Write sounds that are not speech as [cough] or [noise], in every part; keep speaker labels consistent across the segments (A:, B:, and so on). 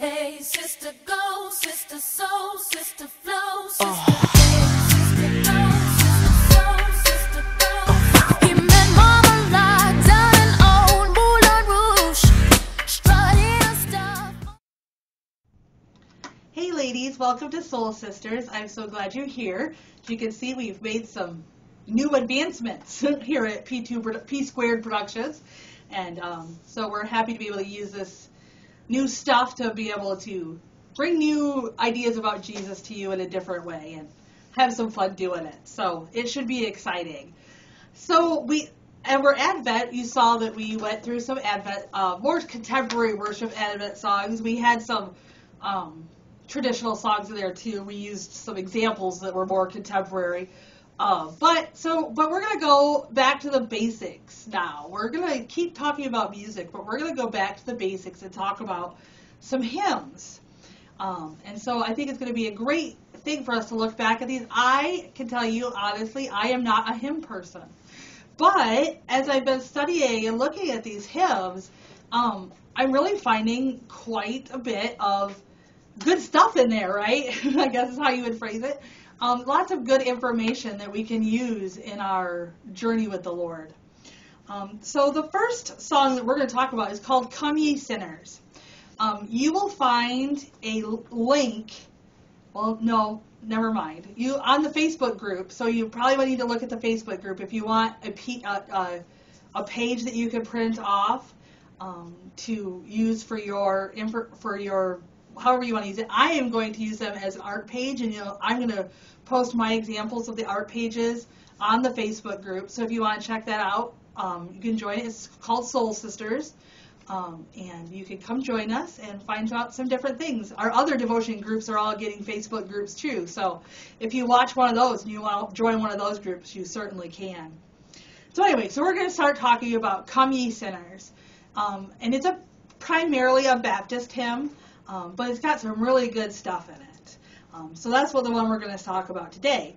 A: Hey, sister, go, sister, soul, sister, flow, sister, hey, sister, go, sister, soul, sister, flow. He met Marmalade down in old Moulin Rouge, strutting stuff.
B: Hey ladies, welcome to Soul Sisters. I'm so glad you're here. As you can see, we've made some new advancements [laughs] here at P2 P Squared Productions, and um, so we're happy to be able to use this new stuff to be able to bring new ideas about Jesus to you in a different way and have some fun doing it. So it should be exciting. So we and we're Advent. You saw that we went through some Advent, uh, more contemporary worship Advent songs. We had some um, traditional songs in there too. We used some examples that were more contemporary. Uh, but so, but we're gonna go back to the basics now. We're gonna keep talking about music, but we're gonna go back to the basics and talk about some hymns. Um, and so I think it's going to be a great thing for us to look back at these. I can tell you honestly, I am not a hymn person. But as I've been studying and looking at these hymns, um, I'm really finding quite a bit of good stuff in there, right? [laughs] I guess is how you would phrase it. Um, lots of good information that we can use in our journey with the Lord. Um, so the first song that we're going to talk about is called "Come Ye Sinners." Um, you will find a link. Well, no, never mind. You on the Facebook group. So you probably need to look at the Facebook group if you want a page that you can print off um, to use for your for your however you want to use it. I am going to use them as an art page, and you know I'm going to post my examples of the art pages on the Facebook group. So if you want to check that out, um, you can join it. It's called Soul Sisters. Um, and you can come join us and find out some different things. Our other devotion groups are all getting Facebook groups too. So if you watch one of those and you want to join one of those groups, you certainly can. So anyway, so we're going to start talking about "Come Ye Sinners," um, and it's a primarily a Baptist hymn, um, but it's got some really good stuff in it. Um, so that's what the one we're going to talk about today.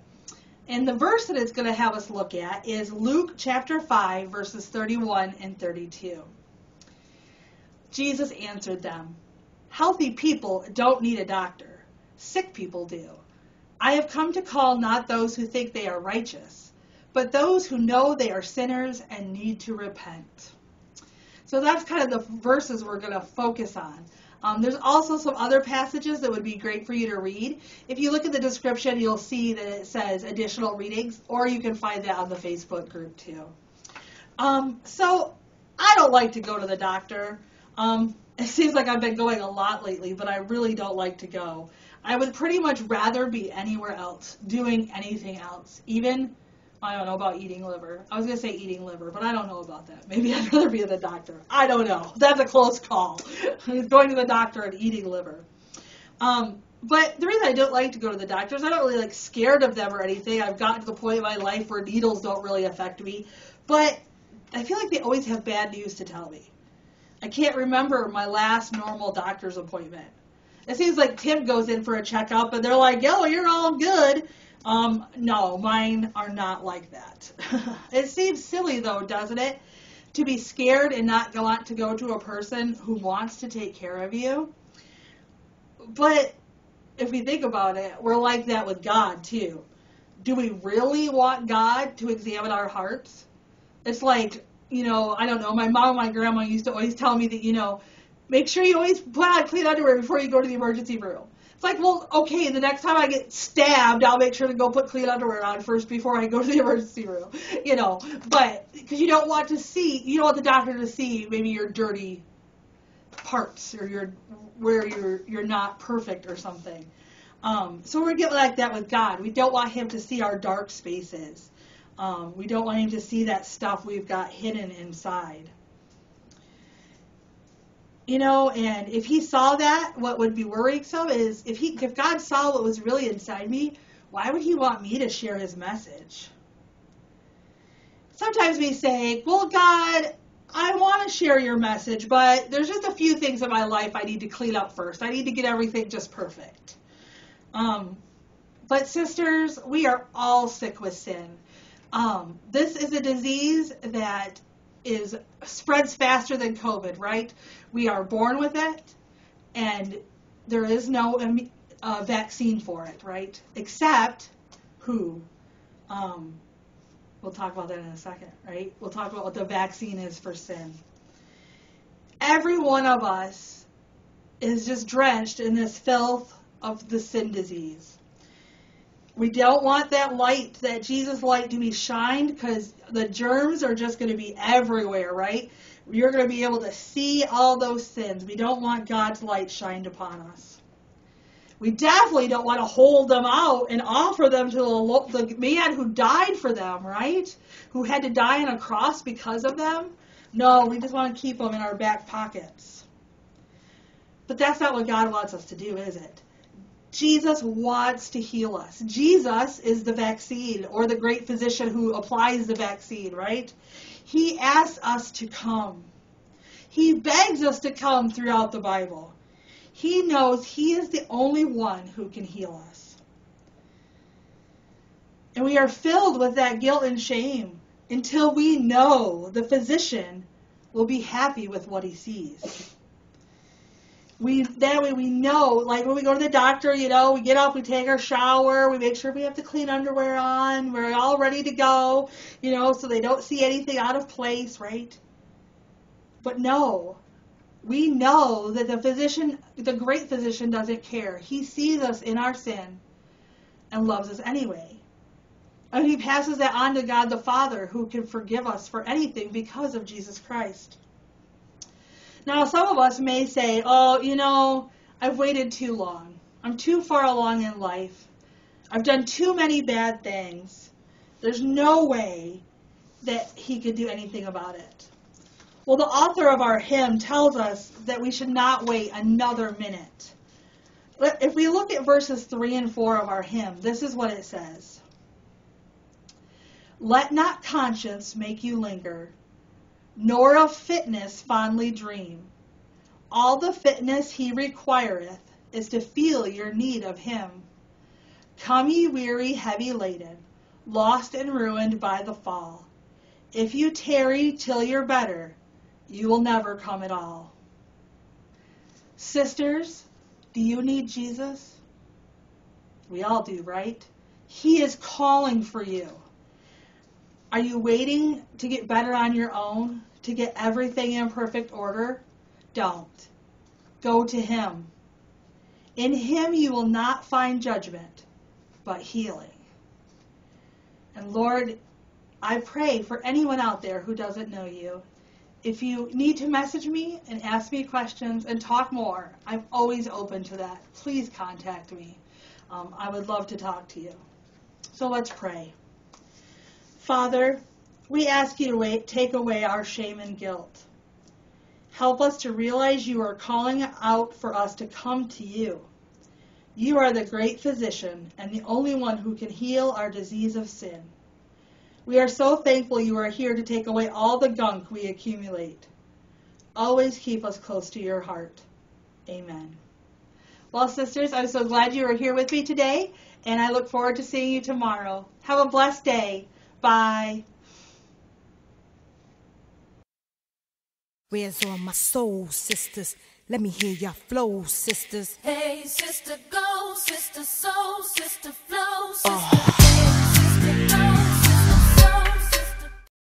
B: And the verse that it's going to have us look at is Luke chapter 5, verses 31 and 32. Jesus answered them, Healthy people don't need a doctor, sick people do. I have come to call not those who think they are righteous, but those who know they are sinners and need to repent. So that's kind of the verses we're going to focus on. Um, there's also some other passages that would be great for you to read. If you look at the description, you'll see that it says additional readings, or you can find that on the Facebook group too. Um, so I don't like to go to the doctor. Um, [laughs] it seems like I've been going a lot lately, but I really don't like to go. I would pretty much rather be anywhere else, doing anything else, even I don't know about eating liver. I was going to say eating liver, but I don't know about that. Maybe [laughs] I'd rather be at the doctor. I don't know. That's a close call. [laughs] Going to the doctor and eating liver. Um, but the reason I don't like to go to the doctor is I don't really like scared of them or anything. I've gotten to the point in my life where needles don't really affect me. But I feel like they always have bad news to tell me. I can't remember my last normal doctor's appointment. It seems like Tim goes in for a checkup and they're like, yo, you're all good. Um, no, mine are not like that. [laughs] it seems silly though, doesn't it? To be scared and not want to go to a person who wants to take care of you. But if we think about it, we're like that with God too. Do we really want God to examine our hearts? It's like, you know, I don't know, my mom and my grandma used to always tell me that, you know, make sure you always put on clean underwear before you go to the emergency room. It's like, well, okay, the next time I get stabbed, I'll make sure to go put clean underwear on first before I go to the [laughs] emergency room, you know. But because you don't want to see, you don't want the doctor to see maybe your dirty parts or your where you're you're not perfect or something. Um, so we're getting like that with God. We don't want Him to see our dark spaces. Um, we don't want Him to see that stuff we've got hidden inside. You know, and if he saw that, what would be worrying worrisome is if he if God saw what was really inside me, why would he want me to share his message? Sometimes we say, Well, God, I want to share your message, but there's just a few things in my life I need to clean up first. I need to get everything just perfect. Um, but sisters, we are all sick with sin. Um, this is a disease that is spreads faster than COVID, right? We are born with it. and there is no um, uh, vaccine for it, right? Except who? Um, we'll talk about that in a second, right? We'll talk about what the vaccine is for sin. Every one of us is just drenched in this filth of the sin disease. We don't want that light, that Jesus light, to be shined because the germs are just going to be everywhere, right? You're going to be able to see all those sins. We don't want God's light shined upon us. We definitely don't want to hold them out and offer them to the, the man who died for them, right? Who had to die on a cross because of them. No, we just want to keep them in our back pockets. But that's not what God wants us to do, is it? Jesus wants to heal us. Jesus is the vaccine or the great physician who applies the vaccine, right? He asks us to come. He begs us to come throughout the Bible. He knows He is the only one who can heal us. And we are filled with that guilt and shame until we know the physician will be happy with what he sees we that way we know like when we go to the doctor you know we get up we take our shower we make sure we have the clean underwear on we're all ready to go you know so they don't see anything out of place right? But no we know that the physician the great physician doesn't care. He sees us in our sin and loves us anyway. And he passes that on to god the father who can forgive us for anything because of jesus christ now, some of us may say, oh, you know, I've waited too long. I'm too far along in life. I've done too many bad things. There's no way that he could do anything about it. Well, the author of our hymn tells us that we should not wait another minute. If we look at verses 3 and 4 of our hymn, this is what it says Let not conscience make you linger nor of fitness fondly dream. All the fitness he requireth is to feel your need of him. Come ye weary, heavy laden, lost and ruined by the fall. If you tarry till you're better, you will never come at all. Sisters, do you need Jesus? We all do, right? He is calling for you. Are you waiting to get better on your own, to get everything in perfect order? Don't. Go to Him. In Him you will not find judgment, but healing. And Lord, I pray for anyone out there who doesn't know you. If you need to message me and ask me questions and talk more, I'm always open to that. Please contact me. Um, I would love to talk to you. So let's pray. Father, we ask you to take away our shame and guilt. Help us to realize you are calling out for us to come to you. You are the great physician and the only one who can heal our disease of sin. We are so thankful you are here to take away all the gunk we accumulate. Always keep us close to your heart. Amen. Well, sisters, I'm so glad you are here with me today, and I look forward to seeing you tomorrow. Have a blessed day. Bye.
C: Where's all my soul sisters? Let me hear your flow, sisters.
A: Hey, sister, go, sister, soul, sister, flow, ah. sister. Oh.